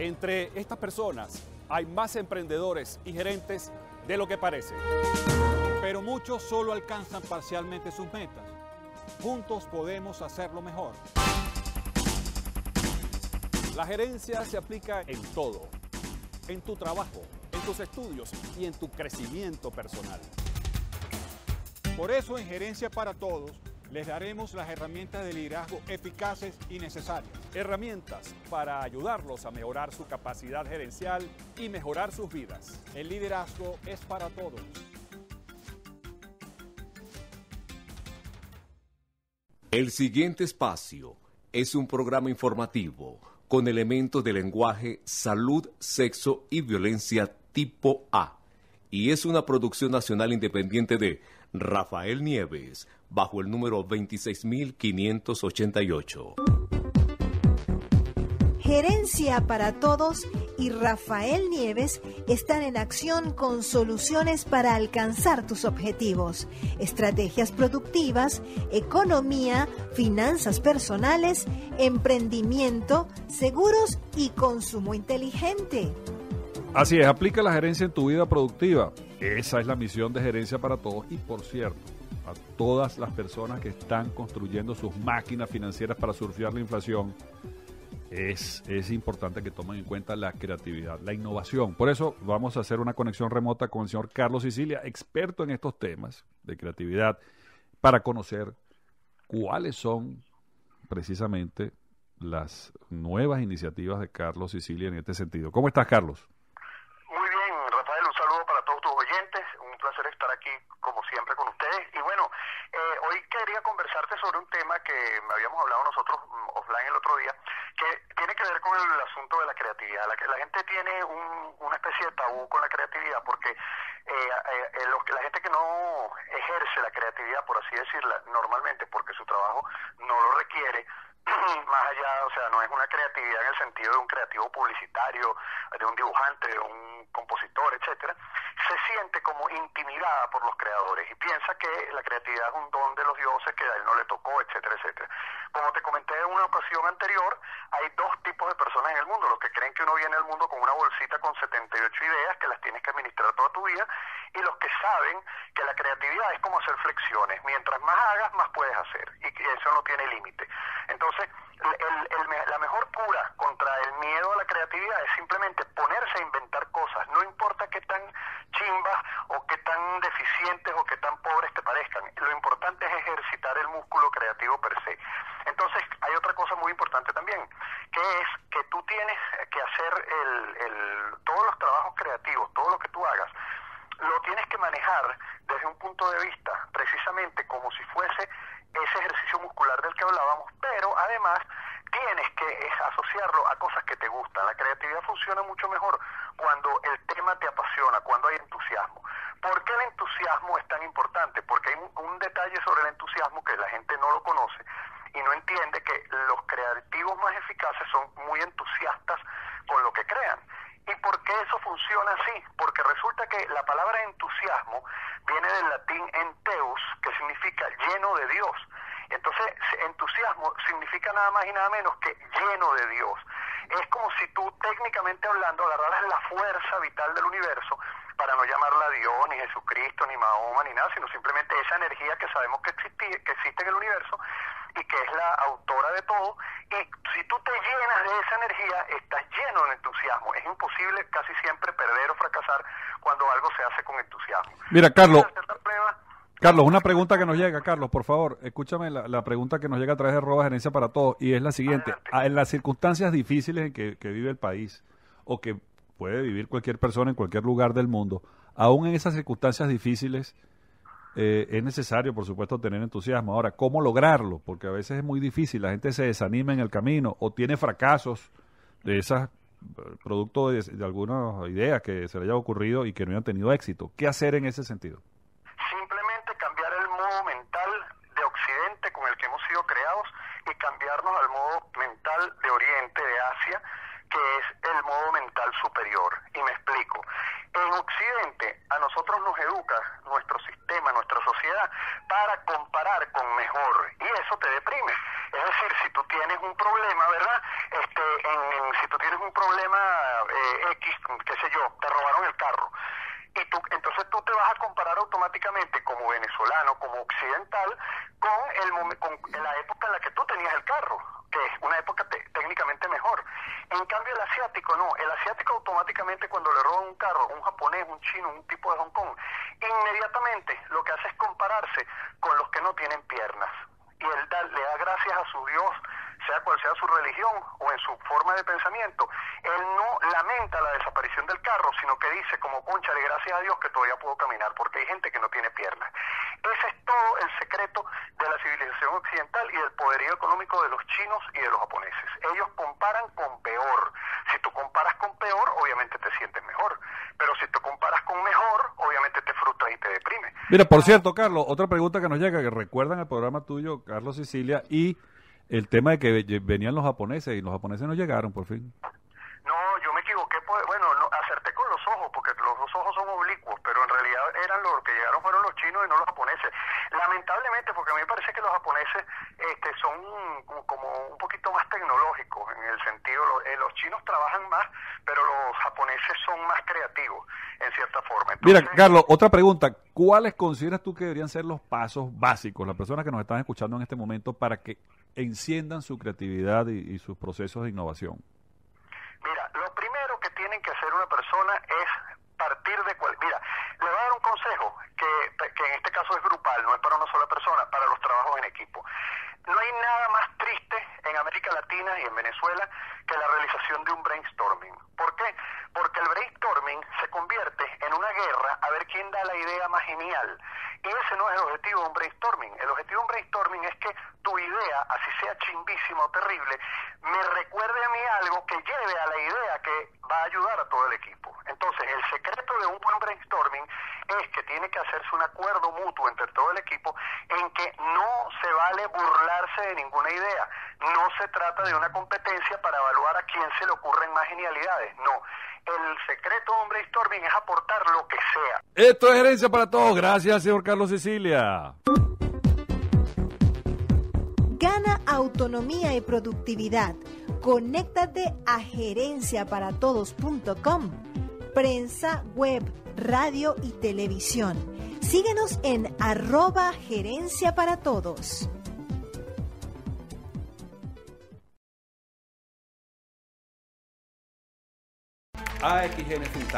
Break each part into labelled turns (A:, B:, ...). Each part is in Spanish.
A: Entre estas personas hay más emprendedores y gerentes de lo que parece.
B: Pero muchos solo alcanzan parcialmente sus metas. Juntos podemos hacerlo mejor.
A: La gerencia se aplica en todo, en tu trabajo, en tus estudios y en tu crecimiento personal.
B: Por eso en Gerencia para Todos les daremos las herramientas de liderazgo eficaces y necesarias.
A: Herramientas para ayudarlos a mejorar su capacidad gerencial y mejorar sus vidas.
B: El liderazgo es para todos.
C: El siguiente espacio es un programa informativo con elementos de lenguaje, salud, sexo y violencia tipo A. Y es una producción nacional independiente de Rafael Nieves, bajo el número 26588.
D: Gerencia para Todos y Rafael Nieves están en acción con soluciones para alcanzar tus objetivos, estrategias productivas, economía, finanzas personales, emprendimiento, seguros y consumo inteligente.
E: Así es, aplica la gerencia en tu vida productiva. Esa es la misión de Gerencia para Todos. Y por cierto, a todas las personas que están construyendo sus máquinas financieras para surfear la inflación, es, importante que tomen en cuenta la creatividad, la innovación. Por eso vamos a hacer una conexión remota con el señor Carlos Sicilia, experto en estos temas de creatividad, para conocer cuáles son precisamente las nuevas iniciativas de Carlos Sicilia en este sentido. ¿Cómo estás, Carlos?
F: quería conversarte sobre un tema que habíamos hablado nosotros mm, offline el otro día, que tiene que ver con el asunto de la creatividad. La, la gente tiene un, una especie de tabú con la porque eh, eh, la gente que no ejerce la creatividad, por así decirla, normalmente porque su trabajo no lo requiere, más allá, o sea, no es una creatividad en el sentido de un creativo publicitario, de un dibujante, de un compositor, etcétera, se siente como intimidada por los creadores y piensa que la creatividad es un don de los dioses que a él no le tocó, etcétera, etcétera. Como te comenté en una ocasión anterior, hay dos tipos de personas en el mundo, los que creen que uno viene al mundo con una bolsita con 78 ideas que las tienes que administrar toda tu vida y los que saben que la creatividad es como hacer flexiones, mientras más hagas, más puedes hacer y eso no tiene límite. Entonces, la mejor cura contra el miedo a la creatividad es simplemente ponerse a inventar cosas, no importa qué tan chimbas o qué tan deficientes o qué tan pobres te parezcan, lo importante es ejercitar el músculo creativo per se. Entonces, hay otra cosa muy importante también, que es que tú tienes que hacer el, todos los trabajos creativos, todo lo que tú hagas, lo tienes que manejar desde un punto de vista precisamente como si fuese ese ejercicio muscular del que hablábamos, pero además tienes que asociarlo a cosas que te gustan. La creatividad funciona mucho mejor cuando el tema te apasiona, cuando hay entusiasmo. ¿Por qué el entusiasmo es tan importante? Porque hay un, detalle sobre el entusiasmo que la gente no lo conoce y no entiende que los creativos más eficaces son muy entusiastas con lo que crean. ¿Y por qué eso funciona así? Porque resulta que la palabra entusiasmo viene del latín enteus, que significa lleno de Dios. Entonces, entusiasmo significa nada más y nada menos que lleno de Dios. Es como si tú, técnicamente hablando, agarraras la fuerza vital del universo, para no llamarla Dios, ni Jesucristo, ni Mahoma, ni nada, sino simplemente esa energía que sabemos que, existe, que existe en el universo y que es la autora de todo. Y si tú te llenas de esa energía, estás lleno de entusiasmo. Es imposible casi siempre perder o fracasar cuando algo se hace con entusiasmo.
E: Mira, Carlos. Carlos, una pregunta que nos llega, Carlos, por favor, escúchame la, pregunta que nos llega a través de Roba Gerencia para Todos, y es la siguiente. Ah, en las circunstancias difíciles en que, vive el país, o que puede vivir cualquier persona en cualquier lugar del mundo, aún en esas circunstancias difíciles, eh, es necesario, por supuesto, tener entusiasmo. Ahora, ¿cómo lograrlo? Porque a veces es muy difícil, la gente se desanima en el camino o tiene fracasos de esas eh, producto de, de algunas ideas que se le haya ocurrido y que no hayan tenido éxito. ¿Qué hacer en ese sentido?
F: cambiarnos al modo mental de Oriente, de Asia, que es el modo mental superior. Y me explico. En Occidente a nosotros nos educa nuestro sistema, nuestra sociedad, para comparar con mejor. Y eso te deprime. Es decir, si tú tienes un problema, ¿verdad? Este, en, si tú tienes un problema eh, X, qué sé yo, te robaron el carro. Y tú, entonces tú te vas a comparar automáticamente como venezolano, como occidental, con, el, con la época en la que tú tenías el carro, que es una época técnicamente mejor. En cambio el asiático no, el asiático automáticamente cuando le roban un carro, un japonés, un chino, un tipo de Hong Kong, inmediatamente lo que hace es compararse con los que no tienen piernas. Y él le da gracias a su Dios sea cual sea su religión o en su forma de pensamiento, él no lamenta la desaparición del carro, sino que dice como conchale, gracias a Dios que todavía puedo caminar, porque hay gente que no tiene piernas. Ese es todo el secreto de la civilización occidental y del poderío económico de los chinos y de los japoneses. Ellos comparan con peor. Si tú comparas con peor, obviamente te sientes mejor. Pero si tú comparas con mejor, obviamente te frustras y te deprime.
E: Mira, por cierto, Carlos, otra pregunta que nos llega, que recuerdan el programa tuyo, Carlos Sicilia, y el tema de que venían los japoneses y los japoneses no llegaron por fin.
F: No, yo me equivoqué, pues, bueno, no, acerté con los ojos, porque los dos ojos son oblicuos, pero en realidad eran los que llegaron fueron los chinos y no los japoneses. Lamentablemente, porque a mí me parece que los japoneses este, son como un poquito más tecnológicos, en el sentido, eh, los chinos trabajan más, pero los japoneses son más creativos, en
E: Mira, Carlos, otra pregunta. ¿Cuáles consideras tú que deberían ser los pasos básicos, las personas que nos están escuchando en este momento, para que enciendan su creatividad y, sus procesos de innovación?
F: Mira, lo primero que tienen que hacer una persona es partir de cual... Mira, le voy a dar un consejo que, que en este caso es grupal, no es para una sola persona, para los trabajos en equipo. No hay nada más triste en América Latina y en Venezuela que la realización de un brainstorming. ¿Por qué? Porque el brainstorming se convierte una guerra a ver quién da la idea más genial. Y ese no es el objetivo de un brainstorming. El objetivo de un brainstorming es que tu idea, así sea chimbísima o terrible, me recuerde a mí algo que lleve a la idea que va a ayudar a todo el equipo. Entonces, el secreto de un buen brainstorming es que tiene que hacerse un acuerdo mutuo entre todo el equipo en que no se vale burlarse de ninguna idea. No se trata de una competencia para evaluar a quién se le ocurren más genialidades. No. El secreto de un brainstorming es aportar lo que sea.
E: Esto es herencia para todos. Gracias, señor Carlos Sicilia.
D: Gana autonomía y productividad. Conéctate a gerenciaparatodos.com. Prensa, web, radio y televisión. Síguenos en arroba gerencia para todos.
A: AXN Think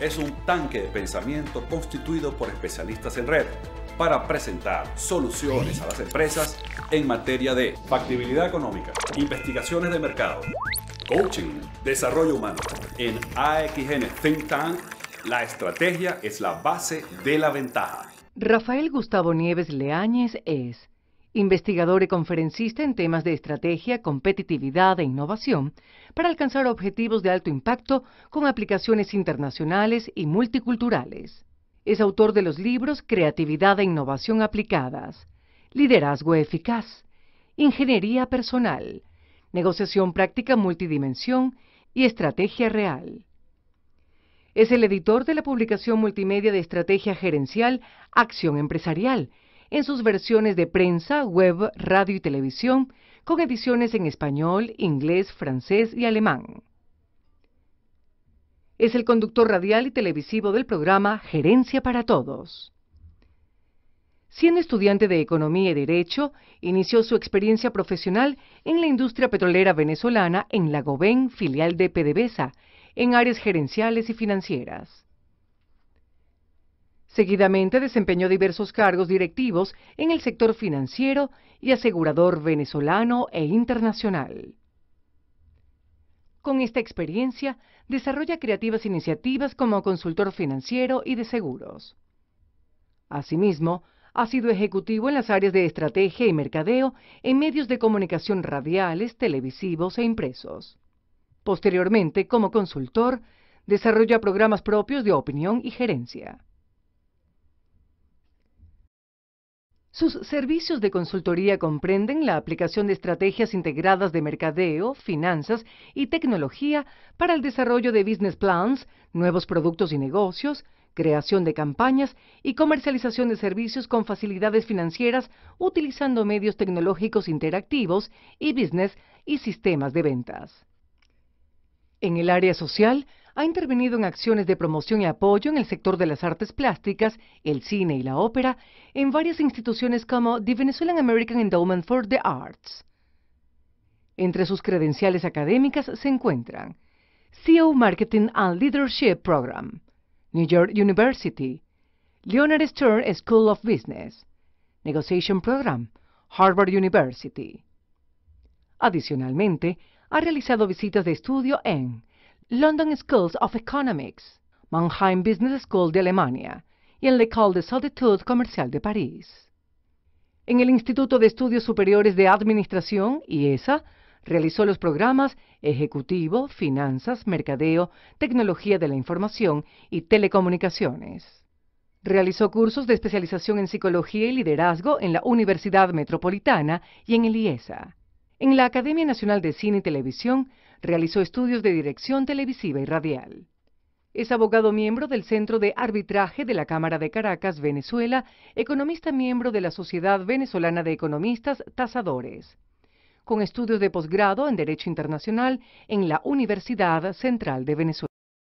A: es un tanque de pensamiento constituido por especialistas en red para presentar soluciones a las empresas en materia de factibilidad económica, investigaciones de mercado, coaching, desarrollo humano. En AXN Think Tank, la estrategia es la base de la ventaja.
G: Rafael Gustavo Nieves Leáñez es investigador y conferencista en temas de estrategia, competitividad e innovación para alcanzar objetivos de alto impacto con aplicaciones internacionales y multiculturales. Es autor de los libros Creatividad e Innovación Aplicadas, Liderazgo Eficaz, Ingeniería Personal, Negociación Práctica Multidimensión y Estrategia Real. Es el editor de la publicación multimedia de estrategia gerencial Acción Empresarial, en sus versiones de prensa, web, radio y televisión, con ediciones en español, inglés, francés y alemán. Es el conductor radial y televisivo del programa Gerencia para Todos. Siendo estudiante de Economía y Derecho, inició su experiencia profesional en la industria petrolera venezolana en la Goben, filial de PDVSA, en áreas gerenciales y financieras. Seguidamente desempeñó diversos cargos directivos en el sector financiero y asegurador venezolano e internacional. Con esta experiencia, desarrolla creativas iniciativas como consultor financiero y de seguros. Asimismo, ha sido ejecutivo en las áreas de estrategia y mercadeo en medios de comunicación radiales, televisivos e impresos. Posteriormente, como consultor, desarrolla programas propios de opinión y gerencia. Sus servicios de consultoría comprenden la aplicación de estrategias integradas de mercadeo, finanzas y tecnología para el desarrollo de business plans, nuevos productos y negocios, creación de campañas y comercialización de servicios con facilidades financieras utilizando medios tecnológicos interactivos y business y sistemas de ventas. En el área social, ha intervenido en acciones de promoción y apoyo en el sector de las artes plásticas, el cine y la ópera, en varias instituciones como the Venezuelan American Endowment for the Arts. Entre sus credenciales académicas se encuentran CEO Marketing and Leadership Program, New York University, Leonard Stern School of Business, Negotiation Program, Harvard University. Adicionalmente, ha realizado visitas de estudio en London Schools of Economics, Mannheim Business School de Alemania y en l'École des Hautes Comercial de París. En el Instituto de Estudios Superiores de Administración, IESA, realizó los programas Ejecutivo, Finanzas, Mercadeo, Tecnología de la Información y Telecomunicaciones. Realizó cursos de especialización en Psicología y Liderazgo en la Universidad Metropolitana y en el IESA. En la Academia Nacional de Cine y Televisión realizó estudios de dirección televisiva y radial. Es abogado miembro del Centro de Arbitraje de la Cámara de Caracas, Venezuela, economista miembro de la Sociedad Venezolana de Economistas Tasadores con estudios de posgrado en Derecho Internacional en la Universidad Central de Venezuela.